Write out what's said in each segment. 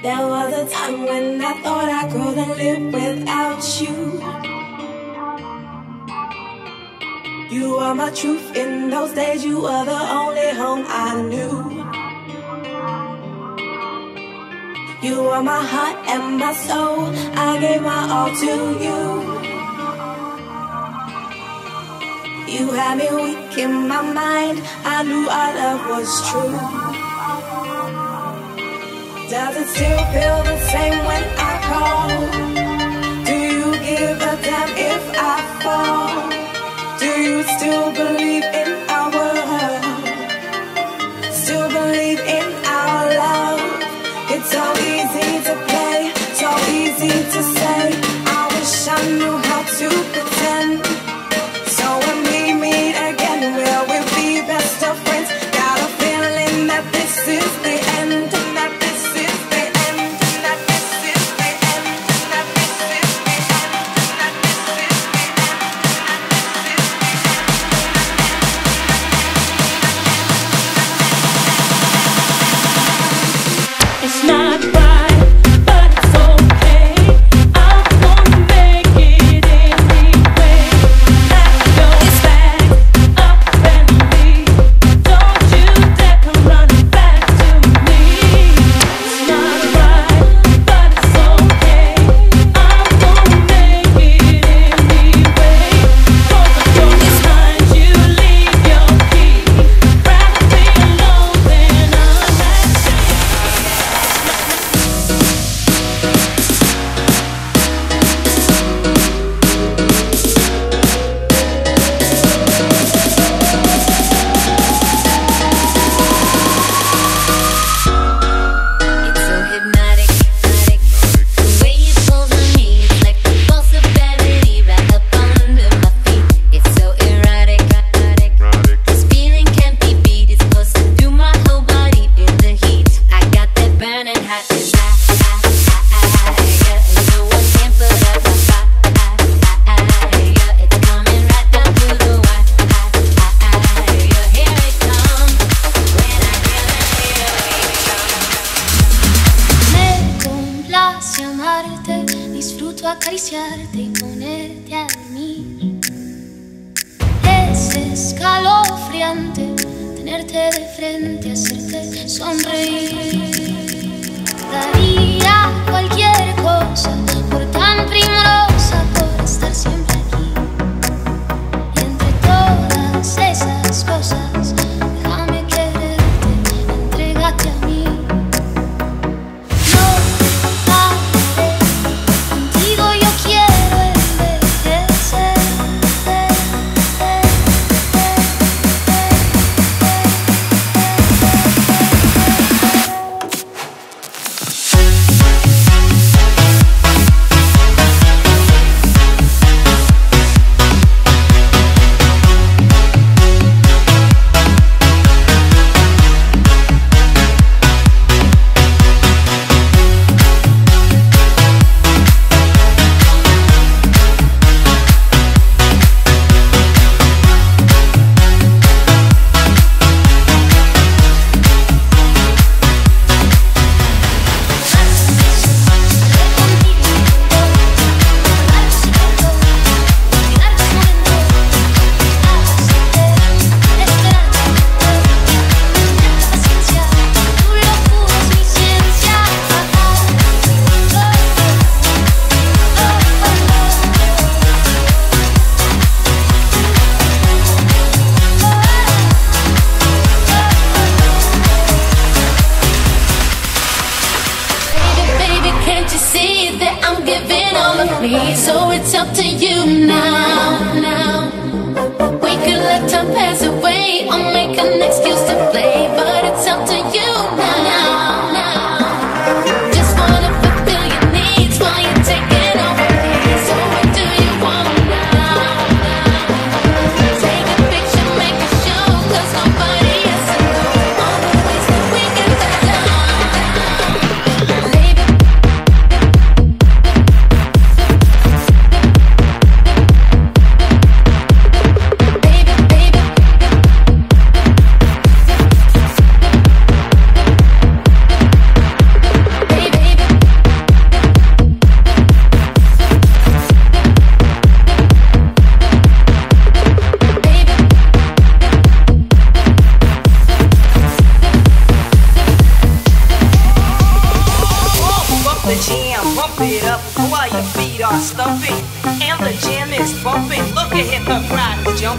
There was a time when I thought I couldn't live without you. You were my truth in those days, you were the only home I knew. You were my heart and my soul, I gave my all to you. You had me weak in my mind, I knew our love was true. Does it still feel the same when I call? Do you give a damn if I fall? Do you still believe? de frente, a hacerte sonreír. Daría cualquier cosa por tan primorosa, por estar siempre.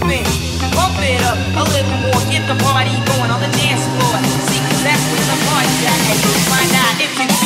moving. It up a little more. Get the party going on the dance floor. See, cause that's where the party's at. Find out if you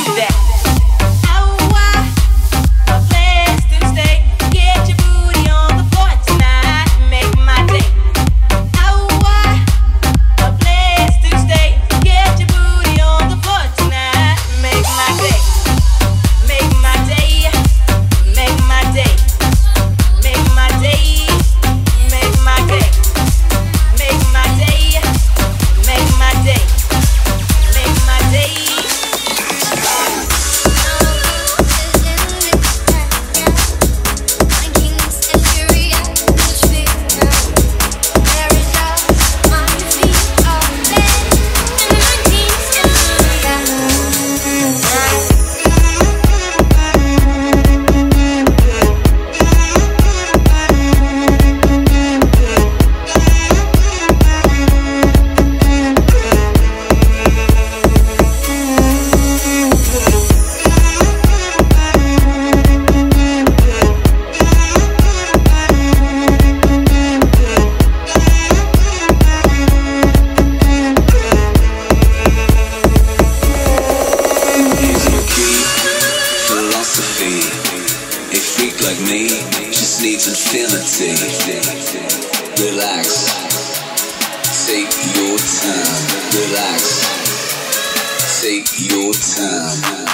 infinity. Relax. Take your time. Relax. Take your time.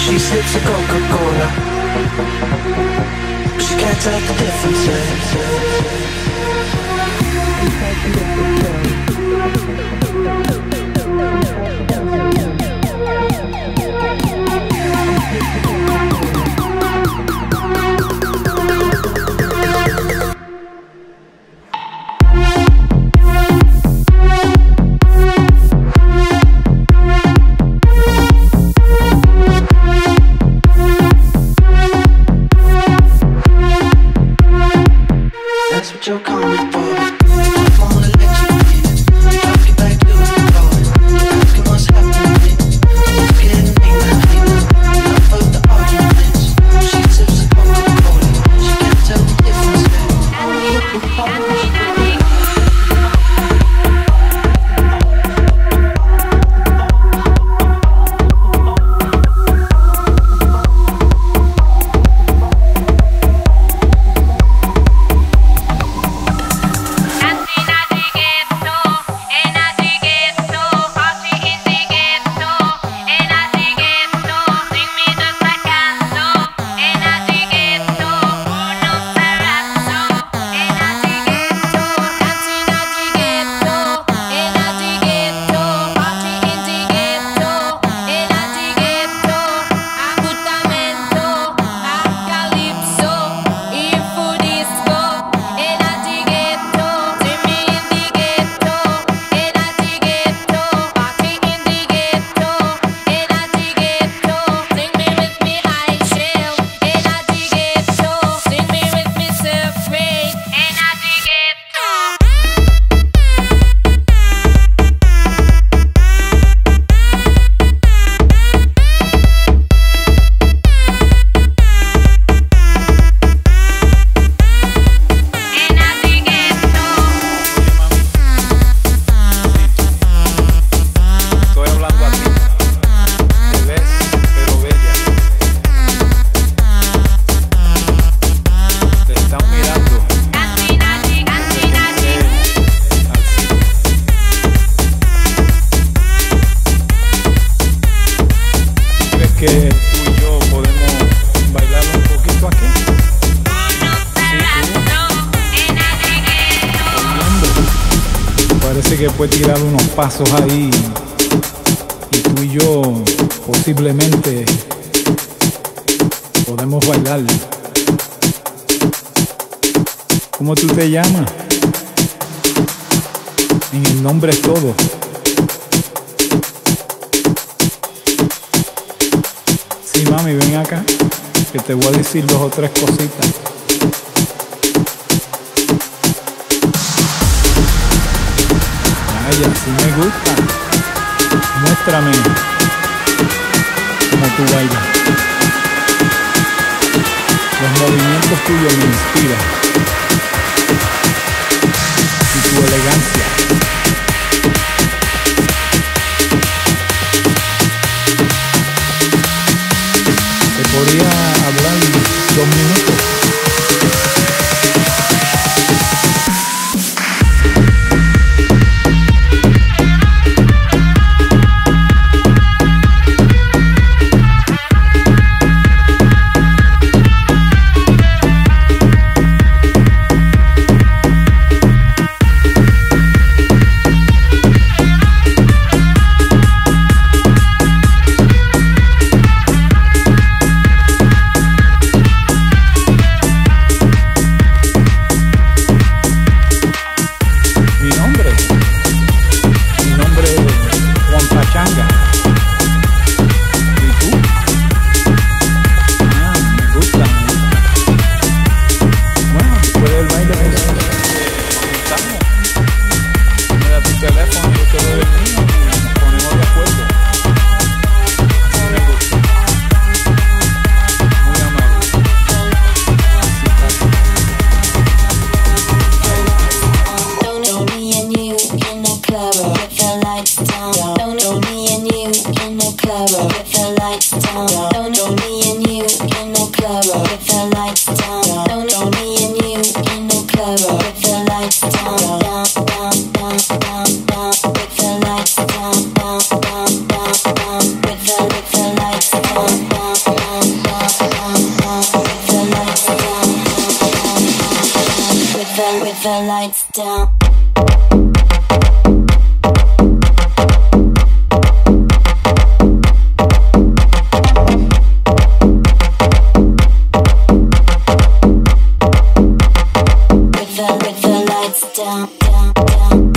She sips a Coca-Cola She can't tell the difference. pasos ahí y tú y yo posiblemente podemos bailar. ¿Cómo tú te llamas? En el nombre es todo. Sí, mami, ven acá, que te voy a decir dos o tres cositas. Si me gusta, muéstrame cómo tú bailas. Los movimientos tuyos me inspiran. Y tu elegancia. Te podría hablar dos minutos. down.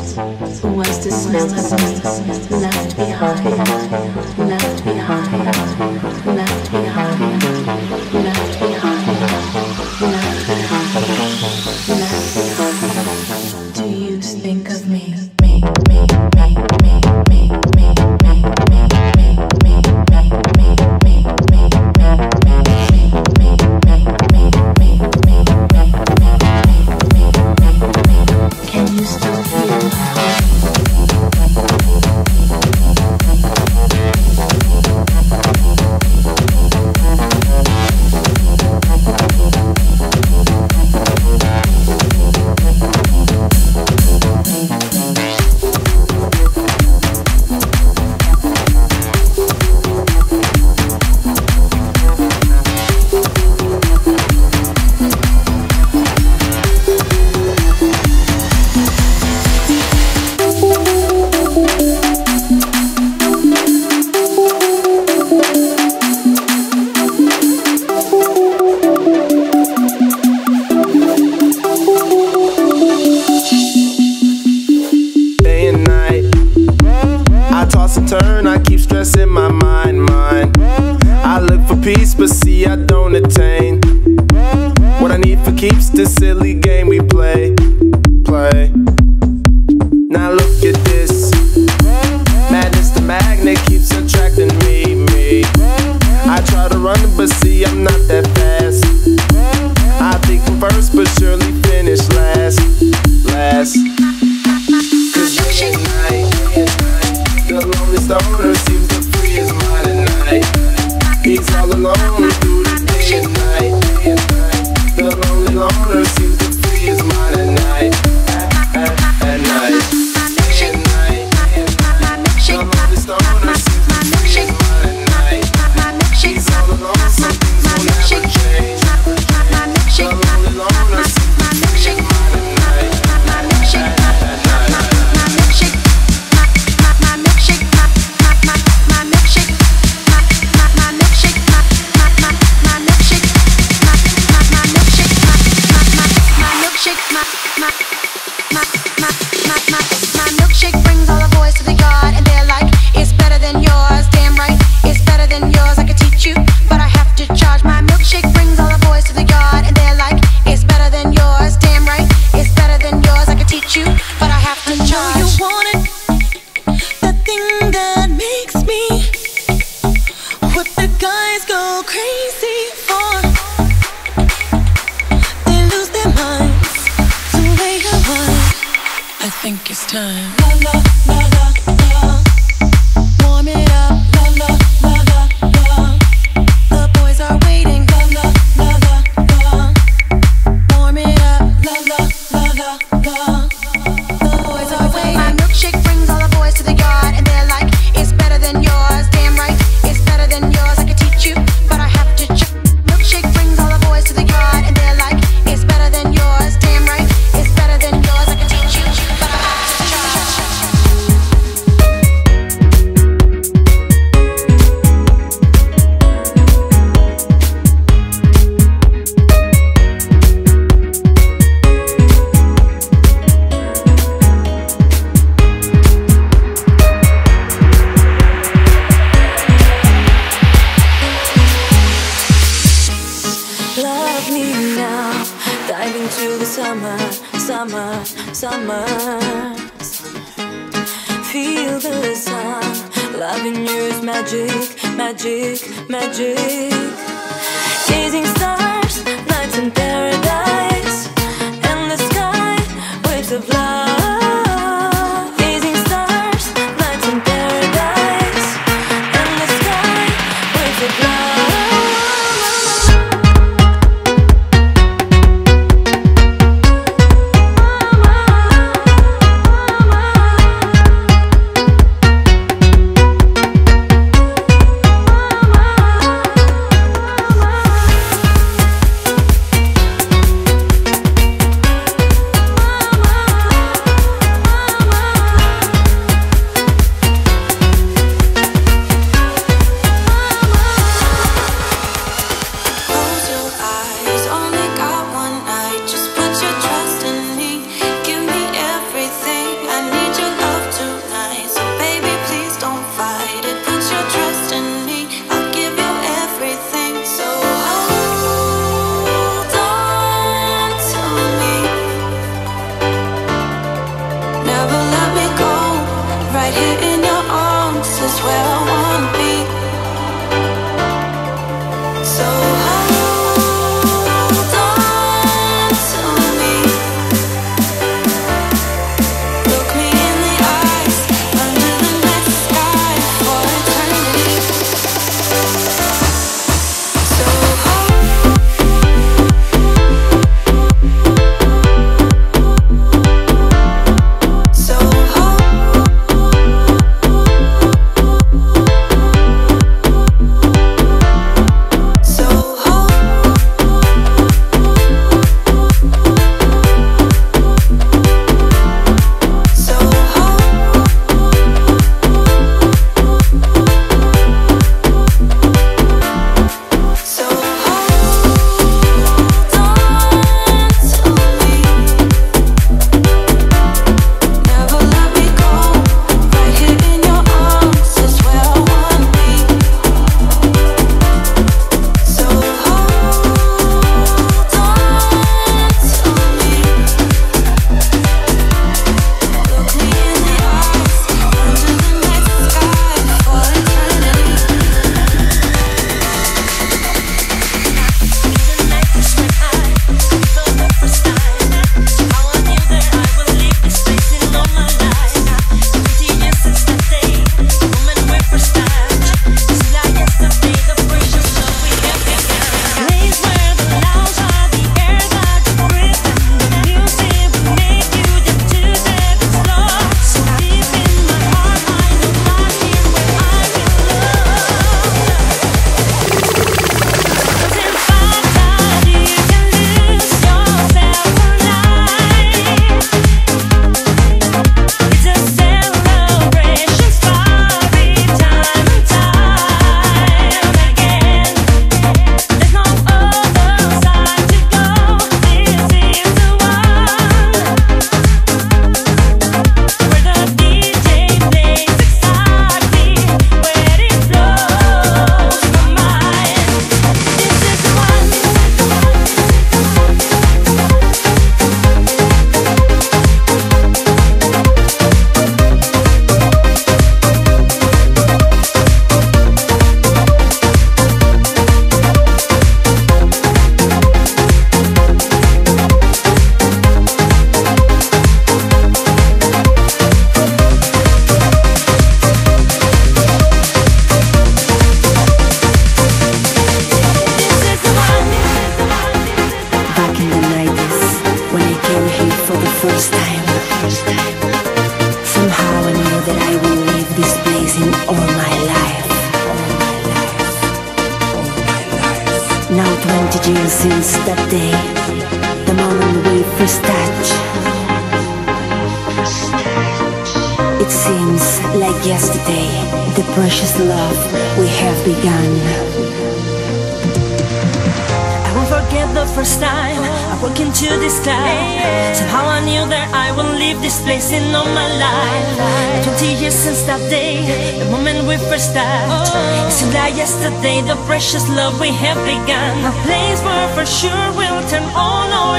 Thanks.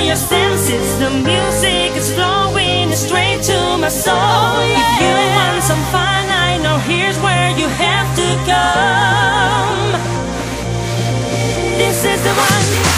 your senses. The music is flowing straight to my soul. Oh, yeah. If you want some fun, I know here's where you have to come. This is the one.